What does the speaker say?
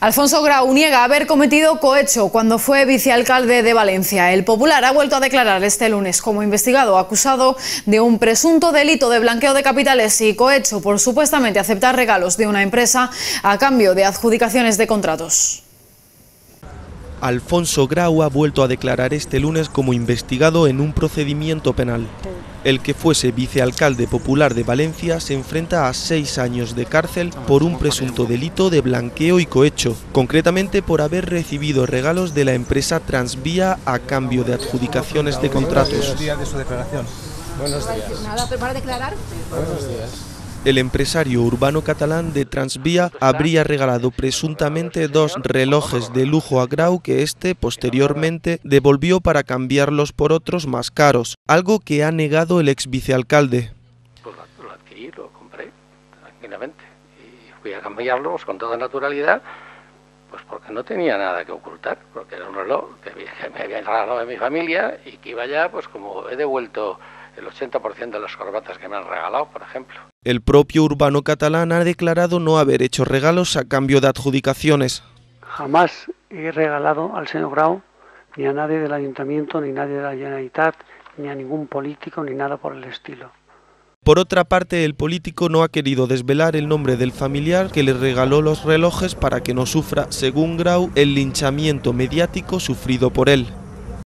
Alfonso Grau niega haber cometido cohecho cuando fue vicealcalde de Valencia. El Popular ha vuelto a declarar este lunes como investigado acusado de un presunto delito de blanqueo de capitales y cohecho por supuestamente aceptar regalos de una empresa a cambio de adjudicaciones de contratos. Alfonso Grau ha vuelto a declarar este lunes como investigado en un procedimiento penal. El que fuese vicealcalde popular de Valencia se enfrenta a seis años de cárcel por un presunto delito de blanqueo y cohecho, concretamente por haber recibido regalos de la empresa Transvía a cambio de adjudicaciones de contratos. Buenos días de su declaración. Buenos días. Nada, ¿para declarar? Buenos días. El empresario urbano catalán de Transvía habría regalado presuntamente dos relojes de lujo a Grau que éste posteriormente devolvió para cambiarlos por otros más caros, algo que ha negado el ex vicealcalde. Pues lo, adquirí, lo compré tranquilamente y fui a cambiarlos con toda naturalidad, pues porque no tenía nada que ocultar, porque era un reloj que, había- me habían regalado de mi familia y que iba ya, pues como he devuelto el 80% de las corbatas que me han regalado, por ejemplo. El propio urbano catalán ha declarado no haber hecho regalos a cambio de adjudicaciones. Jamás he regalado al señor Grau ni a nadie del ayuntamiento, ni nadie de la Generalitat, ni a ningún político, ni nada por el estilo. Por otra parte, el político no ha querido desvelar el nombre del familiar que le regaló los relojes para que no sufra, según Grau, el linchamiento mediático sufrido por él.